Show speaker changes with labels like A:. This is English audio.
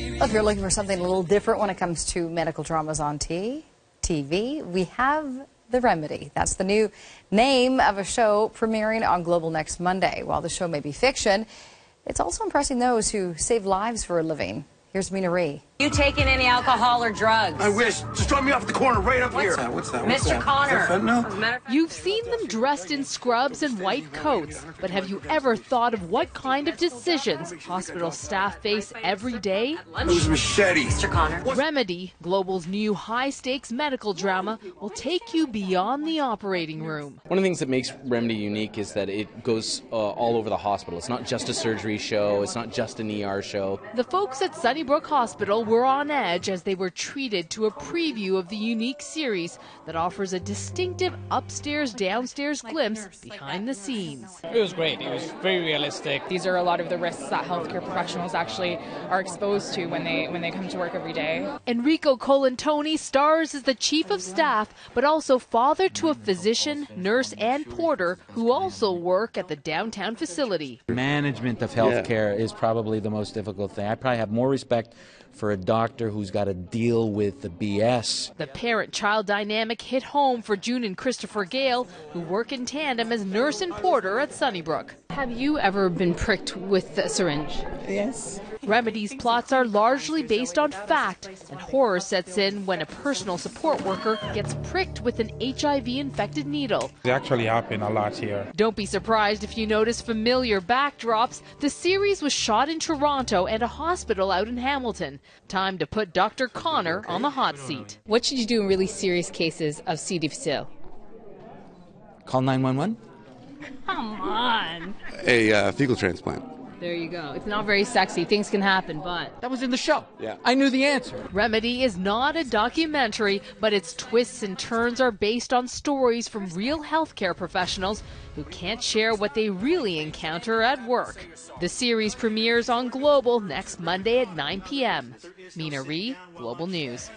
A: If you're looking for something a little different when it comes to medical dramas on T TV, we have The Remedy. That's the new name of a show premiering on Global next Monday. While the show may be fiction, it's also impressing those who save lives for a living. Here's Mina Ree.
B: You taking any alcohol or drugs?
C: I wish. Just drop me off at the corner right up here.
D: What's that? What's that? What's
B: Mr.
D: that?
B: Conner.
D: Is that fentanyl?
E: You've seen them dressed in scrubs and white coats, but have you ever thought of what kind of decisions hospital staff face every day?
C: Who's machete?
B: Mr. Conner.
E: Remedy, Global's new high stakes medical drama, will take you beyond the operating room.
F: One of the things that makes Remedy unique is that it goes uh, all over the hospital. It's not just a surgery show, it's not just an ER show.
E: The folks at Sunnybrook Hospital were on edge as they were treated to a preview of the unique series that offers a distinctive upstairs downstairs glimpse behind the scenes.
G: It was great. It was very realistic.
H: These are a lot of the risks that healthcare professionals actually are exposed to when they when they come to work every day.
E: Enrico Colantoni stars as the chief of staff, but also father to a physician, nurse, and porter who also work at the downtown facility.
I: Management of healthcare is probably the most difficult thing. I probably have more respect for a doctor who's got to deal with the BS.
E: The parent child dynamic hit home for June and Christopher Gale, who work in tandem as nurse and porter at Sunnybrook.
J: Have you ever been pricked with a syringe?
K: Yes.
E: Remedy's plots are largely based on fact, and horror sets in when a personal support worker gets pricked with an HIV infected needle.
L: It actually happened a lot here.
E: Don't be surprised if you notice familiar backdrops. The series was shot in Toronto and a hospital out in Hamilton. Time to put Dr. Conner on the hot seat.
J: What should you do in really serious cases of C. difficile?
I: Call 911.
J: Come on.
M: A uh, fecal transplant.
J: There you go. It's not very sexy. Things can happen, but.
I: That was in the show.
M: Yeah.
I: I knew the answer.
E: Remedy is not a documentary, but its twists and turns are based on stories from real healthcare professionals who can't share what they really encounter at work. The series premieres on Global next Monday at 9 p.m. Mina Ree, Global News.